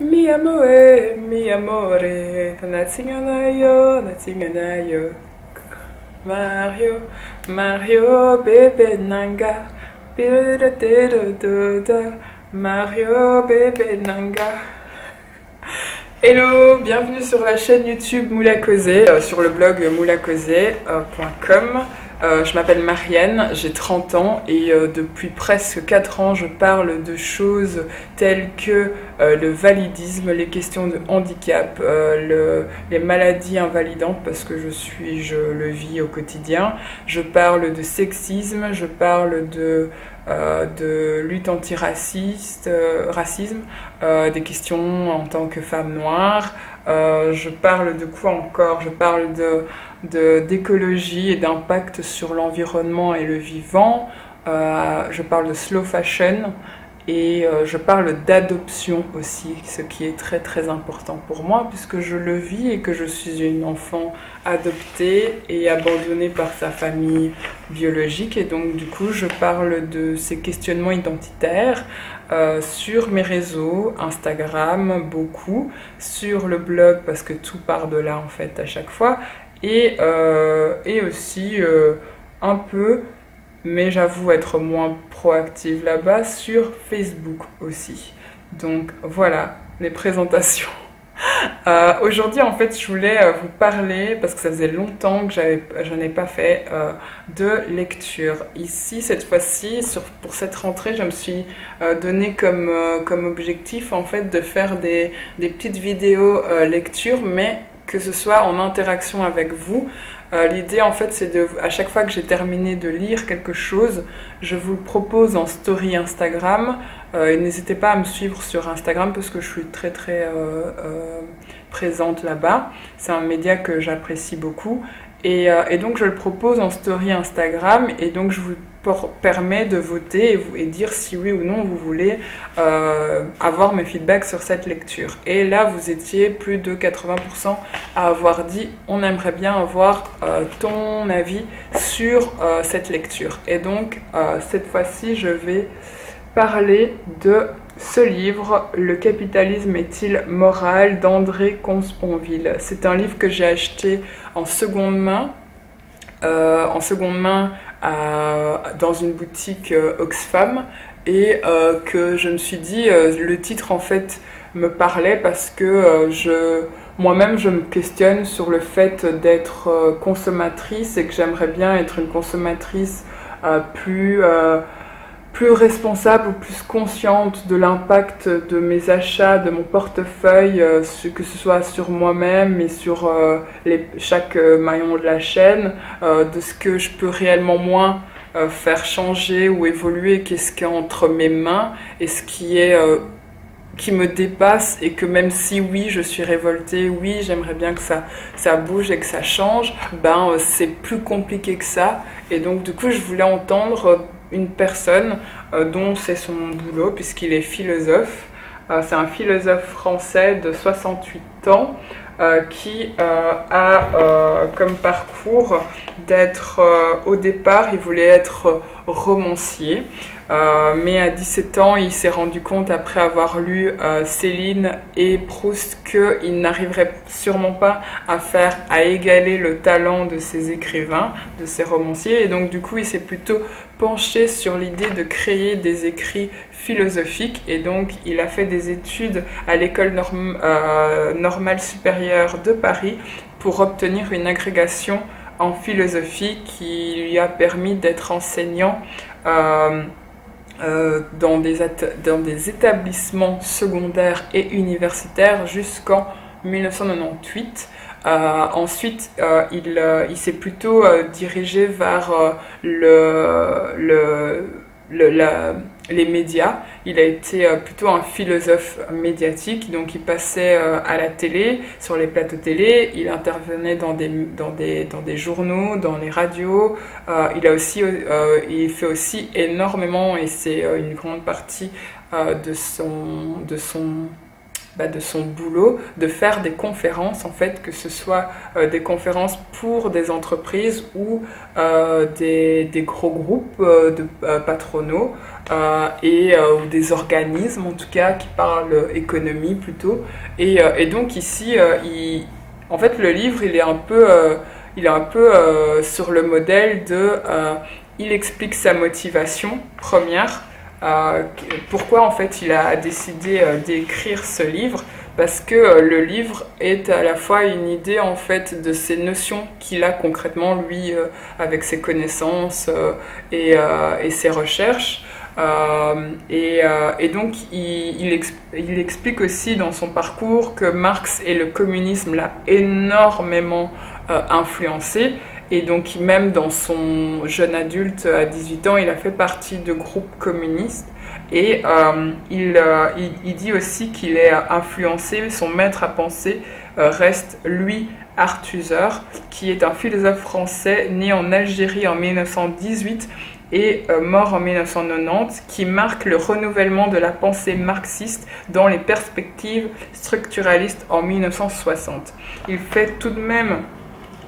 Mi amore, mi amore, natsinganayo, natsinganayo. Mario, Mario, bébé nanga, Mario, bébé nanga. Hello, bienvenue sur la chaîne YouTube Moula Causé, euh, sur le blog moulacauser.com. Euh, je m'appelle Marianne, j'ai 30 ans et euh, depuis presque 4 ans je parle de choses telles que euh, le validisme, les questions de handicap, les maladies invalidantes parce que je suis, je le vis au quotidien. Je parle de sexisme, je parle de, de lutte antiraciste, racisme, des questions en tant que femme noire. je parle de quoi encore? Je parle de d'écologie et d'impact sur l'environnement et le vivant. Euh, je parle de slow fashion et euh, je parle d'adoption aussi, ce qui est très très important pour moi puisque je le vis et que je suis une enfant adoptée et abandonnée par sa famille biologique et donc du coup je parle de ces questionnements identitaires euh, sur mes réseaux, Instagram beaucoup, sur le blog parce que tout part de là en fait à chaque fois et, euh, et aussi euh, un peu, mais j'avoue être moins proactive là-bas, sur Facebook aussi. Donc voilà les présentations. Euh, aujourd'hui, en fait, je voulais vous parler, parce que ça faisait longtemps que je n'ai pas fait, de lecture. Ici, cette fois-ci, pour cette rentrée, je me suis donné comme, comme objectif, en fait, de faire des, des petites vidéos lecture, mais que ce soit en interaction avec vous. Euh, l'idée en fait c'est de, à chaque fois que j'ai terminé de lire quelque chose, je vous le propose en story Instagram. Euh, et n'hésitez pas à me suivre sur Instagram parce que je suis très très euh, présente là-bas. C'est un média que j'apprécie beaucoup. Et, et, donc je le propose en story Instagram et donc je vous permet de voter et, dire si oui ou non vous voulez euh, avoir mes feedbacks sur cette lecture. Et là, vous étiez plus de 80% à avoir dit on aimerait bien avoir euh, ton avis sur euh, cette lecture. Et donc, cette fois-ci, je vais parler de ce livre, Le capitalisme est-il moral d'André Consponville? C'est un livre que j'ai acheté en seconde main. en seconde main dans une boutique euh, Oxfam et euh, que je me suis dit euh, le titre en fait me parlait parce que je moi-même je me questionne sur le fait d'être consommatrice et que j'aimerais bien être une consommatrice plus plus responsable ou plus consciente de l'impact de mes achats, de mon portefeuille, euh, que ce soit sur moi-même et sur euh, les, chaque euh, maillon de la chaîne, de ce que je peux réellement moins faire changer ou évoluer, qu'est-ce qui est entre mes mains et ce qui est qui me dépasse et que même si oui je suis révoltée, oui j'aimerais bien que ça, ça bouge et que ça change, ben c'est plus compliqué que ça. Et donc du coup je voulais entendre une personne euh, dont c'est son boulot puisqu'il est philosophe. Euh, c'est un philosophe français de 68 ans euh, qui a comme parcours d'être au départ, il voulait être romancier. Euh, mais à 17 ans, il s'est rendu compte, après avoir lu euh, Céline et Proust, qu'il n'arriverait sûrement pas à faire, à égaler le talent de ses écrivains, de ses romanciers. Et donc, du coup, il s'est plutôt penché sur l'idée de créer des écrits philosophiques. Et donc, il a fait des études à l'école euh, normale supérieure de Paris pour obtenir une agrégation en philosophie qui lui a permis d'être enseignant dans, des dans des établissements secondaires et universitaires jusqu'en 1998. Euh, ensuite, euh, il, s'est plutôt dirigé vers le, les médias. Il a été euh, plutôt un philosophe médiatique, donc il passait euh, à la télé, sur les plateaux télé, il intervenait dans des, dans dans des journaux, dans les radios. Euh, il, a aussi, il fait aussi énormément, et c'est une grande partie de son... De son bah, de son boulot de faire des conférences, en fait, que ce soit euh, des conférences pour des entreprises ou euh, des, des, gros groupes euh, de patronaux et ou des organismes, en tout cas, qui parlent économie plutôt. Et, et donc ici, il, en fait, le livre, il est un peu, il est un peu sur le modèle de, il explique sa motivation première pourquoi en fait il a décidé euh, d'écrire ce livre? Parce que euh, le livre est à la fois une idée en fait de ces notions qu'il a concrètement lui avec ses connaissances et, ses recherches. Et, donc il, il, explique aussi dans son parcours que Marx et le communisme l'a énormément influencé et donc même dans son jeune adulte à 18 ans, il a fait partie de groupes communistes. Et euh, euh, il, dit aussi qu'il est influencé, son maître à penser euh, reste lui, Arthusser, qui est un philosophe français né en Algérie en 1918 et mort en 1990, qui marque le renouvellement de la pensée marxiste dans les perspectives structuralistes en 1960. Il fait tout de même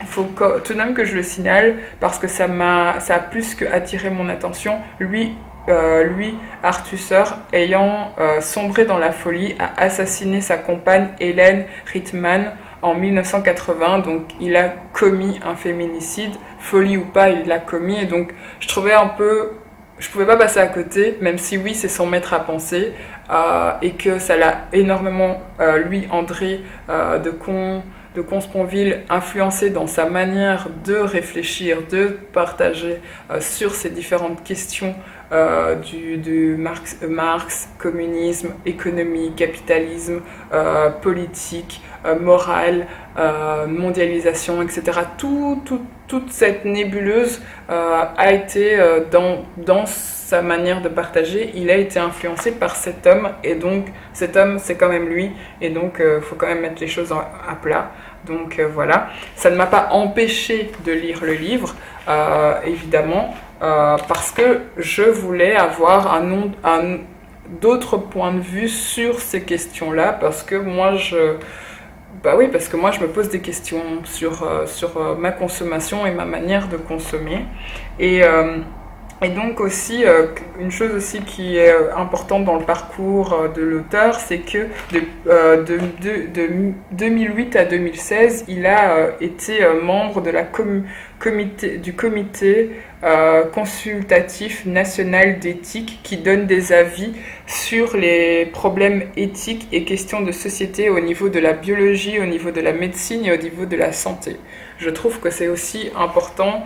il faut tout de même que je le signale parce que ça m'a ça a plus que attiré mon attention. Lui, euh, lui Arthusser, ayant euh, sombré dans la folie, a assassiné sa compagne Hélène Rittmann en 1980. Donc il a commis un féminicide, folie ou pas, il l'a commis. Et donc je trouvais un peu je pouvais pas passer à côté, même si oui, c'est son maître à penser, euh, et que ça l'a énormément, lui, André de Con, de Consponville influencé dans sa manière de réfléchir, de partager euh, sur ces différentes questions euh, du, Marx, Marx, communisme, économie, capitalisme, euh, politique, morale, mondialisation, etc. Tout, toute cette nébuleuse a été dans, dans sa manière de partager, il a été influencé par cet homme, et donc cet homme, c'est quand même lui, et donc il faut quand même mettre les choses à plat. Donc euh, voilà, ça ne m'a pas empêché de lire le livre, euh, évidemment, euh, parce que je voulais avoir un, un d'autres points de vue sur ces questions-là, parce que moi je... Bah oui, parce que moi je me pose des questions sur, sur ma consommation et ma manière de consommer. Et et donc aussi, euh, une chose aussi qui est euh, importante dans le parcours euh, de l'auteur, c'est que de, 2008 à 2016, il a été membre de la comité, du comité consultatif national d'éthique qui donne des avis sur les problèmes éthiques et questions de société au niveau de la biologie, au niveau de la médecine et au niveau de la santé. Je trouve que c'est aussi important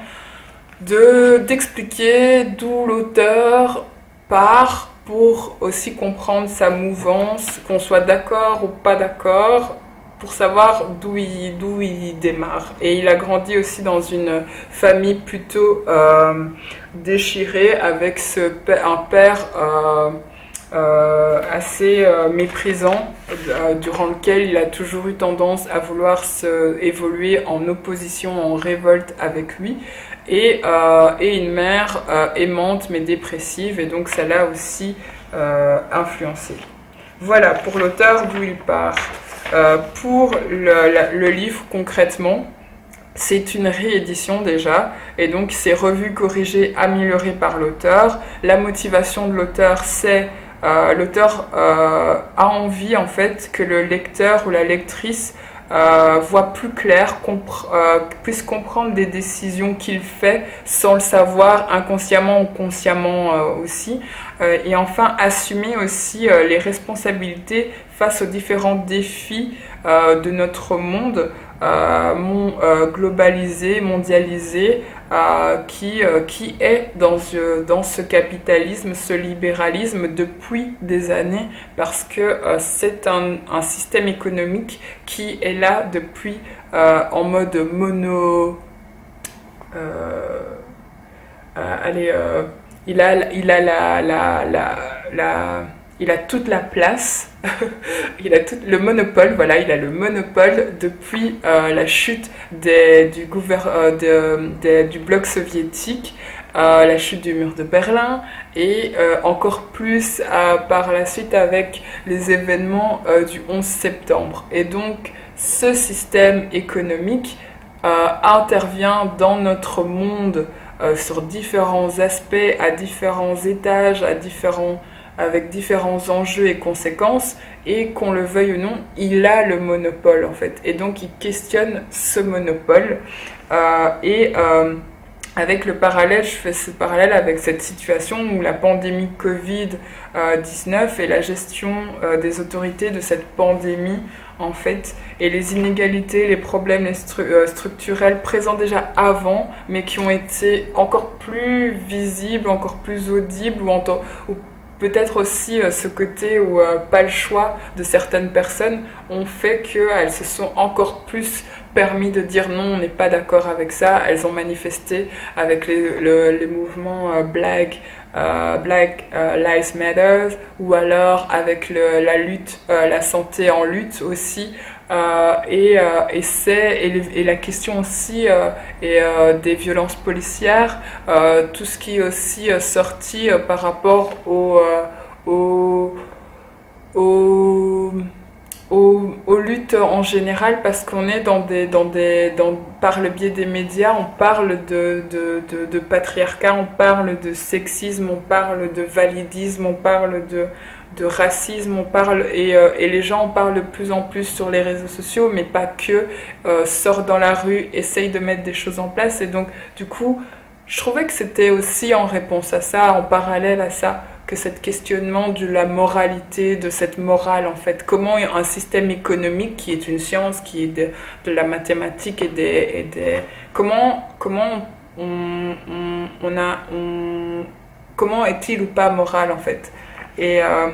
de d'expliquer d'où l'auteur part pour aussi comprendre sa mouvance, qu'on soit d'accord ou pas d'accord, pour savoir d'où il, d'où il démarre. Et il a grandi aussi dans une famille plutôt euh, déchirée, avec un père euh, euh, assez méprisant, durant lequel il a toujours eu tendance à vouloir se évoluer en opposition, en révolte avec lui et, et une mère aimante mais dépressive, et donc ça l'a aussi influencé. Voilà pour l'auteur d'où il part. Pour le, livre concrètement, c'est une réédition déjà, et donc c'est revu, corrigé, amélioré par l'auteur. La motivation de l'auteur, c'est euh, l'auteur euh, a envie en fait que le lecteur ou la lectrice euh, voit plus clair, euh, puisse comprendre des décisions qu'il fait sans le savoir, inconsciemment ou consciemment euh, aussi. Euh, et enfin, assumer aussi les responsabilités face aux différents défis de notre monde globalisé, mondialisé, qui, qui est dans ce, dans ce capitalisme, ce libéralisme depuis des années, parce que c'est un, un système économique qui est là depuis euh, en mode mono. Euh, euh, allez, il a, il a la, la, la il a toute la place, il a tout le monopole, voilà, il a le monopole depuis la chute des, du, du bloc soviétique la chute du mur de Berlin et encore plus par la suite avec les événements du 11 septembre. Et donc ce système économique intervient dans notre monde sur différents aspects, à différents étages, à différents avec différents enjeux et conséquences, et qu'on le veuille ou non, il a le monopole en fait. Et donc il questionne ce monopole. Euh, et euh, avec le parallèle, je fais ce parallèle avec cette situation où la pandémie Covid-19 et la gestion euh, des autorités de cette pandémie en fait, et les inégalités, les problèmes structurels présents déjà avant, mais qui ont été encore plus visibles, encore plus audibles, ou, ou peut-être aussi euh, ce côté où euh, pas le choix de certaines personnes ont fait qu'elles se sont encore plus permis de dire non, on n'est pas d'accord avec ça. Elles ont manifesté avec les, mouvements euh, Black, Black Lives Matter ou alors avec la lutte, la santé en lutte aussi. Euh, et, euh, et c'est et, la question aussi euh, et, des violences policières, tout ce qui est aussi sorti par rapport aux, aux, aux, luttes en général parce qu'on est dans des, dans des, dans, par le biais des médias, on parle de, de, de, de patriarcat, on parle de sexisme, on parle de validisme, on parle de de racisme, on parle et, euh, et, les gens en parlent de plus en plus sur les réseaux sociaux, mais pas que, euh, sortent dans la rue, essayent de mettre des choses en place. Et donc, du coup, je trouvais que c'était aussi en réponse à ça, en parallèle à ça, que cet questionnement de la moralité, de cette morale en fait. Comment un système économique qui est une science, qui est de, la mathématique et des, comment comment on, a comment est-il ou pas moral en fait. Et euh,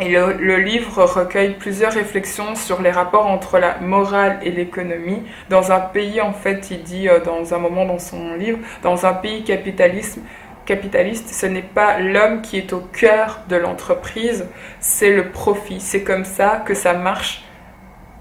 et le, livre recueille plusieurs réflexions sur les rapports entre la morale et l'économie. Dans un pays, en fait, il dit euh, dans un moment dans son livre, dans un pays capitaliste, ce n'est pas l'homme qui est au cœur de l'entreprise, c'est le profit. C'est comme ça que ça marche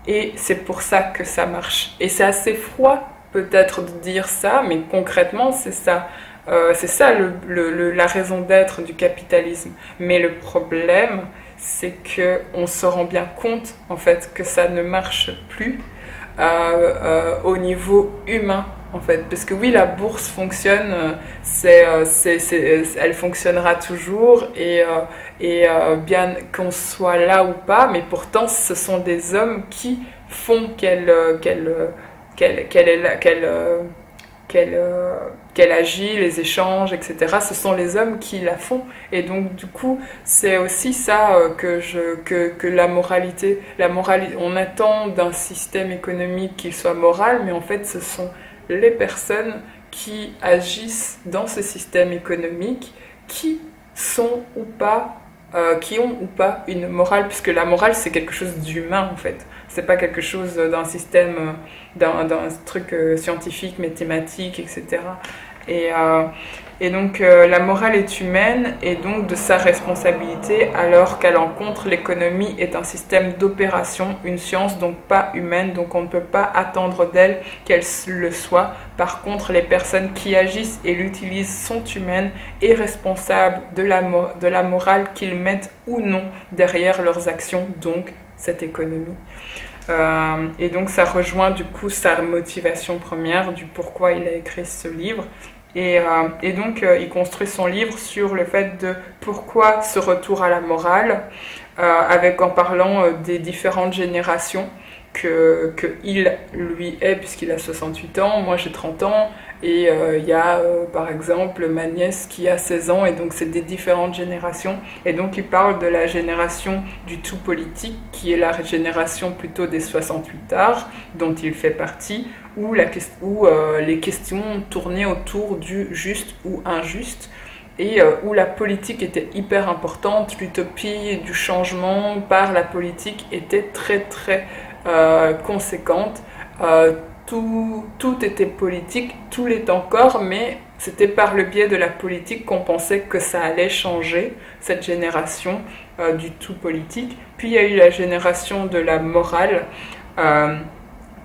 et c'est pour ça que ça marche. Et c'est assez froid peut-être de dire ça, mais concrètement, c'est ça. Euh, c'est ça la raison d'être du capitalisme. Mais le problème, c'est que on se rend bien compte en fait que ça ne marche plus euh, euh, au niveau humain en fait parce que oui la bourse fonctionne elle fonctionnera toujours et, bien qu'on soit là ou pas mais pourtant ce sont des hommes qui font qu'elle qu'elle qu'elle qu'elle, qu'elle qu'elle euh, qu'elle agit, les échanges, etc. Ce sont les hommes qui la font. Et donc, du coup, c'est aussi ça euh, que, je, que, que la moralité. La moralité on attend d'un système économique qu'il soit moral, mais en fait, ce sont les personnes qui agissent dans ce système économique qui sont ou pas, euh, qui ont ou pas une morale, puisque la morale, c'est quelque chose d'humain, en fait c'est pas quelque chose d'un système, d'un, truc euh, scientifique, mathématique, etc. Et, euh, et donc euh, la morale est humaine et donc de sa responsabilité alors qu'à l'encontre l'économie est un système d'opération, une science donc pas humaine, donc on ne peut pas attendre d'elle qu'elle le soit. Par contre les personnes qui agissent et l'utilisent sont humaines et responsables de la, de la morale qu'ils mettent ou non derrière leurs actions, donc cette économie. Euh, et donc ça rejoint du coup sa motivation première du pourquoi il a écrit ce livre. Et, euh, et donc euh, il construit son livre sur le fait de pourquoi ce retour à la morale, avec en parlant des différentes générations que, que il lui est puisqu'il a 68 ans, moi j'ai 30 ans, et euh, il y a euh, par exemple ma nièce qui a 16 ans et donc c'est des différentes générations. Et donc il parle de la génération du tout politique qui est la génération plutôt des 68 arts dont il fait partie où, la, où euh, les questions tournaient autour du juste ou injuste et où la politique était hyper importante, l'utopie du changement par la politique était très très conséquente tout, était politique, tout l'est encore, mais c'était par le biais de la politique qu'on pensait que ça allait changer, cette génération euh, du tout politique. Puis il y a eu la génération de la morale, euh,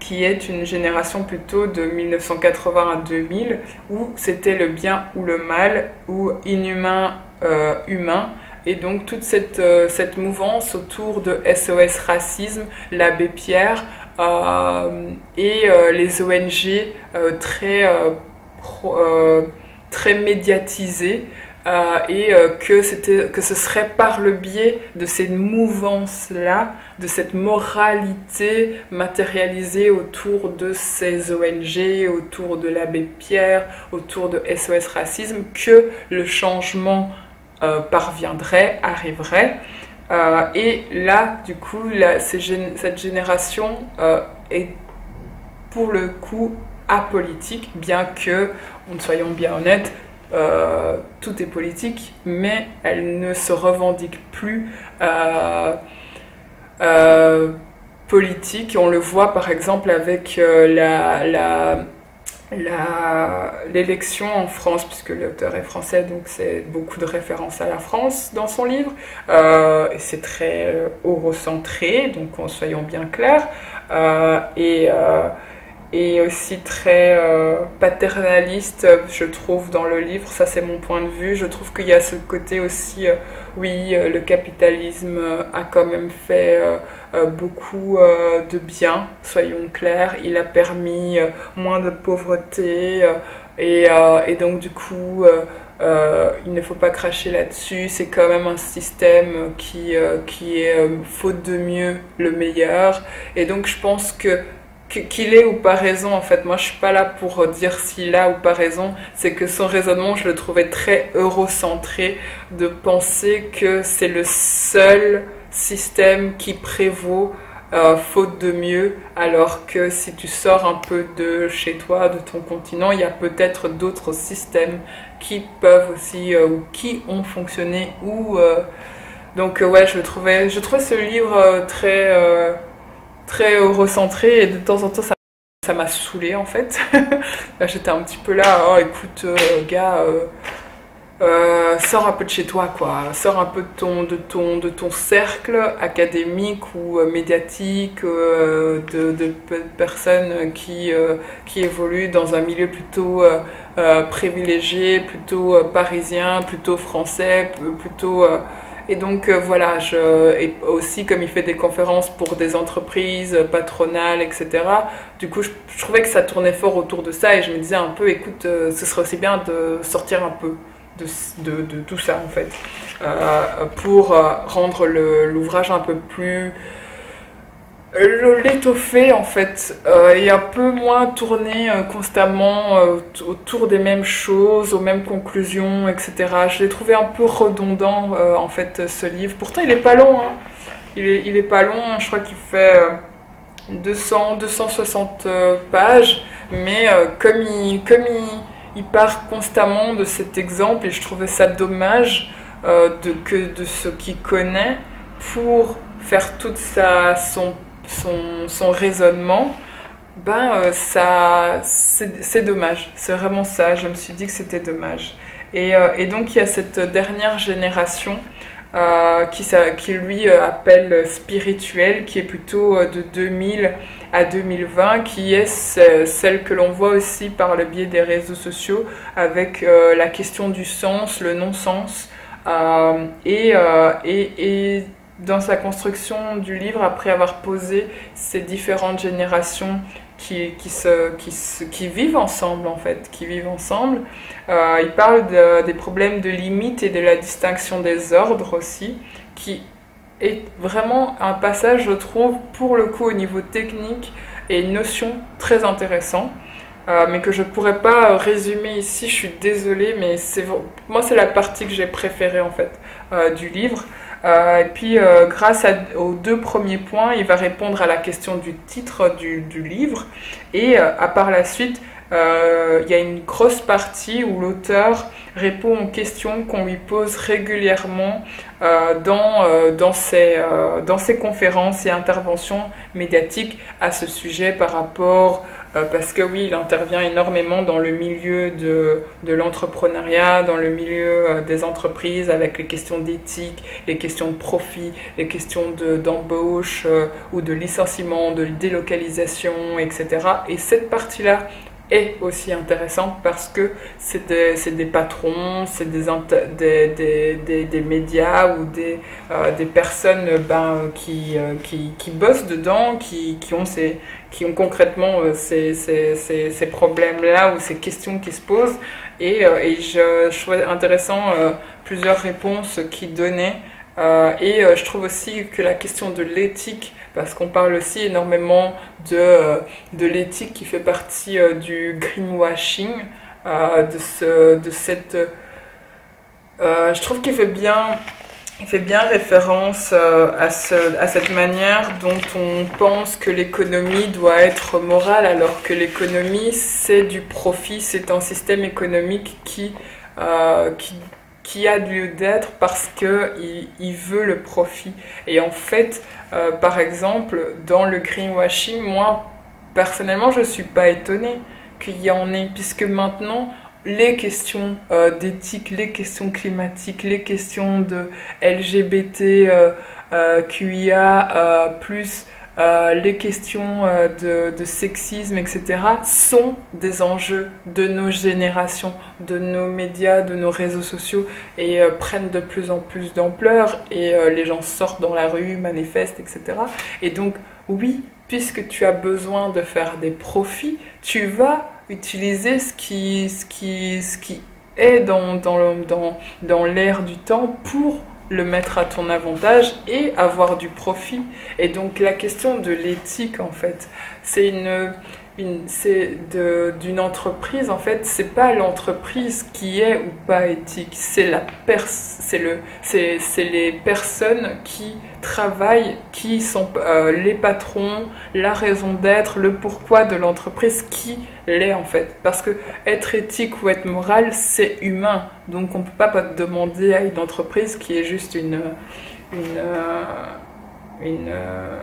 qui est une génération plutôt de 1980 à 2000, où c'était le bien ou le mal, ou inhumain, euh, humain. Et donc toute cette, cette mouvance autour de SOS Racisme, l'abbé Pierre et les ONG très, très médiatisées euh, et euh, que, que ce serait par le biais de ces mouvances-là, de cette moralité matérialisée autour de ces ONG, autour de l'abbé Pierre, autour de SOS Racisme, que le changement euh, parviendrait, arriverait. Et là, du coup, cette génération est pour le coup apolitique, bien que, soyons bien honnêtes, euh, tout est politique, mais elle ne se revendique plus euh, euh, politique. On le voit par exemple avec la, l'élection en France, puisque l'auteur est français, donc c'est beaucoup de références à la France dans son livre. et c'est très eurocentré, donc soyons bien clairs. et et aussi très euh, paternaliste, je trouve, dans le livre. Ça, c'est mon point de vue. Je trouve qu'il y a ce côté aussi, euh, oui, euh, le capitalisme a quand même fait beaucoup de bien, soyons clairs. Il a permis moins de pauvreté. Et, et, donc, du coup, il ne faut pas cracher là-dessus. C'est quand même un système qui, qui est, faute de mieux, le meilleur. Et donc, je pense que qu'il ait ou pas raison en fait. Moi je suis pas là pour dire s'il a ou pas raison. C'est que son raisonnement je le trouvais très eurocentré de penser que c'est le seul système qui prévaut euh, faute de mieux, alors que si tu sors un peu de chez toi, de ton continent, il y a peut-être d'autres systèmes qui peuvent aussi euh, ou qui ont fonctionné ou euh, donc ouais je trouvais je trouvais ce livre très très recentré et de temps en temps ça ça m'a saoulé en fait. J'étais un petit peu là, oh écoute euh, gars, euh, euh, sors un peu de chez toi quoi, sors un peu de ton, de ton, de ton cercle académique ou médiatique, de, de, personnes qui, qui évoluent dans un milieu plutôt privilégié, plutôt parisien, plutôt français, plutôt et donc euh, voilà, je, et aussi comme il fait des conférences pour des entreprises patronales, etc. Du coup, je, trouvais que ça tournait fort autour de ça et je me disais un peu, écoute, euh, ce serait aussi bien de sortir un peu de, tout ça en fait, euh, pour rendre l'ouvrage un peu plus l'étoffer en fait euh, un peu moins tourner euh, constamment euh, autour des mêmes choses, aux mêmes conclusions, etc. Je l'ai trouvé un peu redondant en fait ce livre. Pourtant il est pas long, hein. il, est, il est pas long, je crois qu'il fait 200, 260 pages, mais comme, il, comme il, part constamment de cet exemple et je trouvais ça dommage de, que de ce qu'il connaît pour faire toute sa, son son, raisonnement, ben euh, ça, c'est dommage. C'est vraiment ça. Je me suis dit que c'était dommage. Et, euh, et, donc il y a cette dernière génération euh, qui, qui, lui appelle spirituelle, qui est plutôt de 2000 à 2020, qui est celle que l'on voit aussi par le biais des réseaux sociaux avec la question du sens, le non-sens. et dans sa construction du livre, après avoir posé ces différentes générations qui, qui, se, qui, qui vivent ensemble, en fait, qui vivent ensemble, euh, il parle des problèmes de limite et de la distinction des ordres aussi, qui est vraiment un passage, je trouve, pour le coup, au niveau technique et une notion très intéressant. Euh, mais que je pourrais pas résumer ici, je suis désolée, mais c'est moi c'est la partie que j'ai préférée en fait euh, du livre. Euh, et puis, euh, grâce aux deux premiers points, il va répondre à la question du titre du, livre. Et euh, à par la suite il y a une grosse partie où l'auteur répond aux questions qu'on lui pose régulièrement dans, dans, ses, dans ses conférences et interventions médiatiques à ce sujet par rapport parce que oui, il intervient énormément dans le milieu de, de l'entrepreneuriat, dans le milieu euh, des entreprises, avec les questions d'éthique, les questions de profit, les questions d'embauche euh, ou de licenciement, de délocalisation, etc. Et cette partie-là est aussi intéressante parce que c'est des, des, patrons, c'est des, des, des, des, médias ou des, des personnes ben, qui, qui, qui, bossent dedans, qui, qui ont ces, qui ont concrètement euh, ces, ces, ces, problèmes-là ou ces questions qui se posent. Et, euh, et je, je trouvais intéressant euh, plusieurs réponses qu'il donnait. et je trouve aussi que la question de l'éthique, parce qu'on parle aussi énormément de, de l'éthique qui fait partie du greenwashing, de, ce, de cette... je trouve qu'il fait bien il fait bien référence euh, à, à, cette manière dont on pense que l'économie doit être morale, alors que l'économie, c'est du profit, c'est un système économique qui, euh, qui, qui, a lieu d'être parce qu'il il veut le profit. Et en fait, euh, par exemple, dans le greenwashing, moi, personnellement, je ne suis pas étonnée qu'il y en ait, puisque maintenant, les questions euh, d'éthique, les questions climatiques, les questions de LGBT, euh, QIA, plus les questions de, de, sexisme, etc., sont des enjeux de nos générations, de nos médias, de nos réseaux sociaux, et prennent de plus en plus d'ampleur, et les gens sortent dans la rue, manifestent, etc. Et donc, oui, puisque tu as besoin de faire des profits, tu vas utiliser ce qui, ce qui, ce qui est dans, dans, dans, dans l'air du temps pour le mettre à ton avantage et avoir du profit. Et donc la question de l'éthique, en fait, c'est une, c'est d'une entreprise, en fait, c'est pas l'entreprise qui est ou pas éthique, c'est la c'est le, c'est, les personnes qui travaillent, qui sont euh, les patrons, la raison d'être, le pourquoi de l'entreprise, qui l'est en fait. Parce que être éthique ou être moral, c'est humain. Donc on peut pas demander à une entreprise qui est juste une, une, euh, une euh,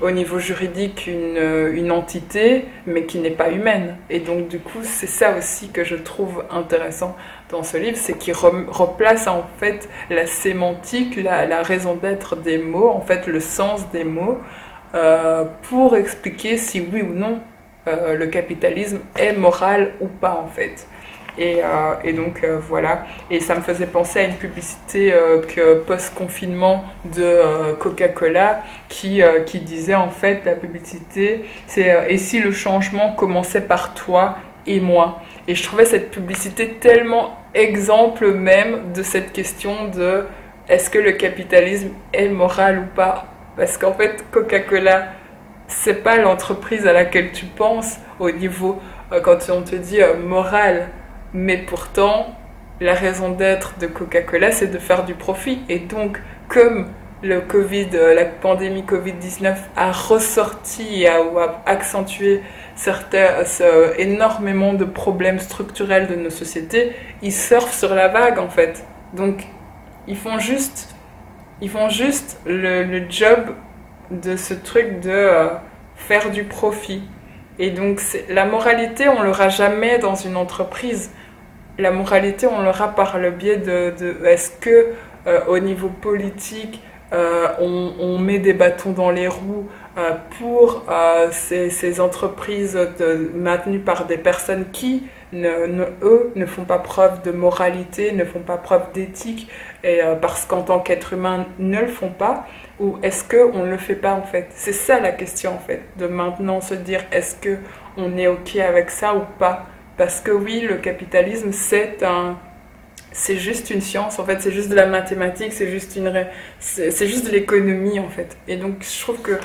au niveau juridique une, euh, entité, mais qui n'est pas humaine. Et donc du coup, c'est ça aussi que je trouve intéressant dans ce livre, c'est qu'il replace en fait la sémantique, la, raison d'être des mots, en fait le sens des mots, euh, pour expliquer si oui ou non euh, le capitalisme est moral ou pas en fait. Et, euh, donc euh, voilà, et ça me faisait penser à une publicité que post-confinement de Coca-Cola qui, qui disait en fait la publicité, c'est et si le changement commençait par toi et moi? Et je trouvais cette publicité tellement exemple même de cette question de est-ce que le capitalisme est moral ou pas? Parce qu'en fait, Coca-Cola, c'est pas l'entreprise à laquelle tu penses au niveau quand on te dit moral mais pourtant, la raison d'être de Coca-Cola, c'est de faire du profit. Et donc, comme le Covid, euh, la pandémie Covid-19 a ressorti et a, accentué certains, énormément de problèmes structurels de nos sociétés, ils surfent sur la vague en fait. Donc, ils font juste, ils font juste le, job de ce truc de euh, faire du profit. Et donc, la moralité, on l'aura jamais dans une entreprise la moralité, on l'aura par le biais de, est-ce que euh, au niveau politique, euh, on, met des bâtons dans les roues pour ces, entreprises maintenues par des personnes qui, eux, ne font pas preuve de moralité, ne font pas preuve d'éthique, et parce qu'en tant qu'être humain, ne le font pas, ou est-ce qu'on ne le fait pas en fait? C'est ça la question en fait, de maintenant se dire est-ce que on est ok avec ça ou pas? Parce que oui, le capitalisme, c'est un, c'est juste une science, en fait, c'est juste de la mathématique, c'est juste une, c'est juste de l'économie, en fait. Et donc, je trouve que,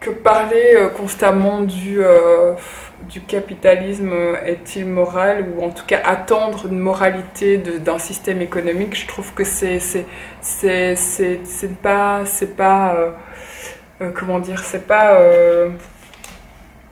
que parler euh, constamment du, euh, du capitalisme est-il moral, ou en tout cas attendre une moralité d'un système économique, je trouve que c'est, c'est, c'est, pas, c'est pas, euh, comment dire, c'est pas,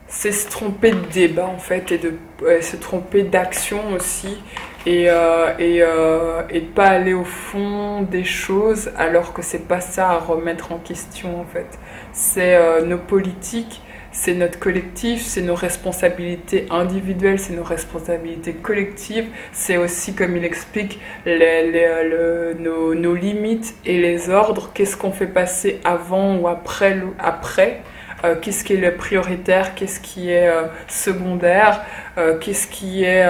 c'est se tromper de débat en fait et de se tromper d'action aussi et, euh, et, euh, et pas aller au fond des choses alors que c'est pas ça à remettre en question en fait. C'est euh, nos politiques, c'est notre collectif, c'est nos responsabilités individuelles, c'est nos responsabilités collectives, c'est aussi comme il explique nos, limites et les ordres, qu'est-ce qu'on fait passer avant ou après, après? Euh, qu'est-ce qui est le prioritaire, qu'est-ce qui est euh, secondaire, euh, qu'est-ce qui est,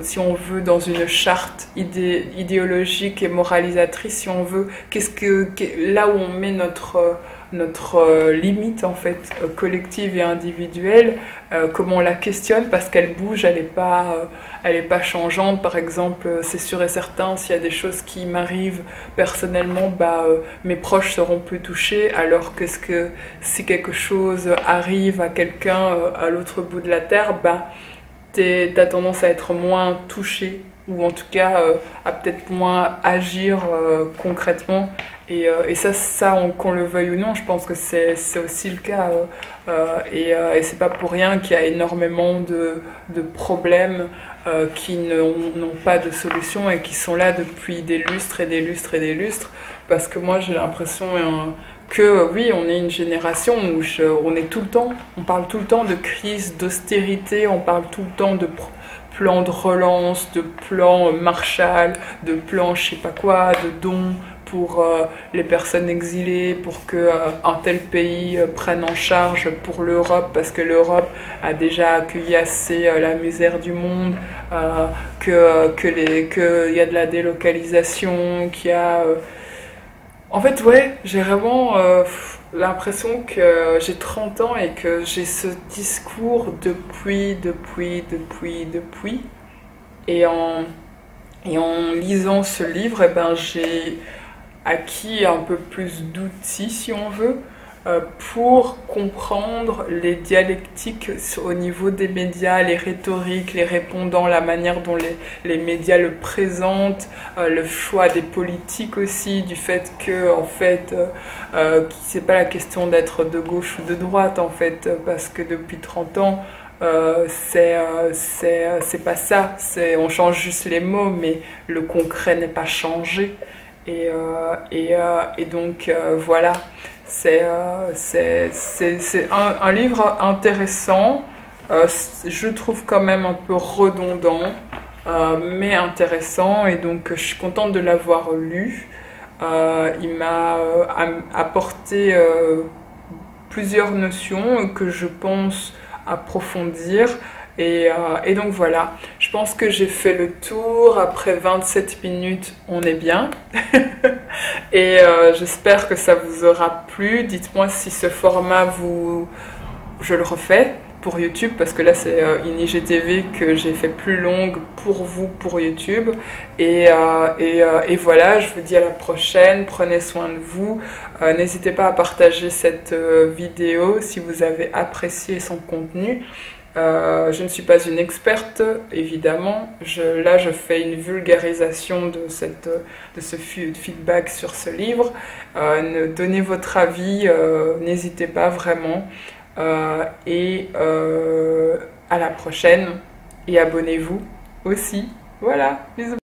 si on veut, dans une charte idé idéologique et moralisatrice, si on veut, qu'est-ce que, là où on met notre notre euh, limite en fait euh, collective et individuelle, euh, comment on la questionne parce qu'elle bouge, elle n'est pas, elle est pas changeante. Par exemple, c'est sûr et certain, s'il y a des choses qui m'arrivent personnellement, bah, mes proches seront plus touchés, alors que, que si quelque chose arrive à quelqu'un à l'autre bout de la terre, bah, tu as tendance à être moins touché ou en tout cas à peut-être moins agir concrètement et, euh, et, ça, ça qu'on le veuille ou non, je pense que c'est aussi le cas. Euh, euh, et, et c'est pas pour rien qu'il y a énormément de, problèmes qui n'ont pas de solution et qui sont là depuis des lustres et des lustres et des lustres. Parce que moi, j'ai l'impression que oui, on est une génération où on est tout le temps, on parle tout le temps de crise, d'austérité, on parle tout le temps de plan de relance, de plan Marshall, de plan je sais pas quoi, de dons pour euh, les personnes exilées, pour que euh, un tel pays euh, prenne en charge pour l'Europe, parce que l'Europe a déjà accueilli assez la misère du monde, que que qu'il y a de la délocalisation, qu'il y a en fait ouais, j'ai vraiment l'impression que j'ai 30 ans et que j'ai ce discours depuis, depuis, depuis, depuis. Et en, et en lisant ce livre, eh ben, j'ai acquis un peu plus d'outils, si on veut, euh, pour comprendre les dialectiques au niveau des médias, les rhétoriques, les répondants, la manière dont les, les médias le présentent, euh, le choix des politiques aussi, du fait que, en fait, euh, euh c'est pas la question d'être de gauche ou de droite, en fait, parce que depuis 30 ans, euh, c'est c'est pas ça. On change juste les mots, mais le concret n'est pas changé. Et, euh, euh, et, donc euh, voilà, c'est un, livre intéressant, je trouve quand même un peu redondant, mais intéressant, et donc je suis contente de l'avoir lu. il m'a apporté plusieurs notions que je pense approfondir. Et, euh, et, donc voilà, je pense que j'ai fait le tour. Après 27 minutes, on est bien. et euh, j'espère que ça vous aura plu. Dites-moi si ce format vous... Je le refais pour YouTube parce que là c'est euh, une IGTV que j'ai fait plus longue pour vous pour YouTube et, voilà je vous dis à la prochaine prenez soin de vous n'hésitez pas à partager cette vidéo si vous avez apprécié son contenu je ne suis pas une experte, évidemment. Là, je fais une vulgarisation de, ce feedback sur ce livre. donnez votre avis, n'hésitez pas vraiment. Euh, et euh, à la prochaine. Et abonnez-vous aussi. Voilà, bisous.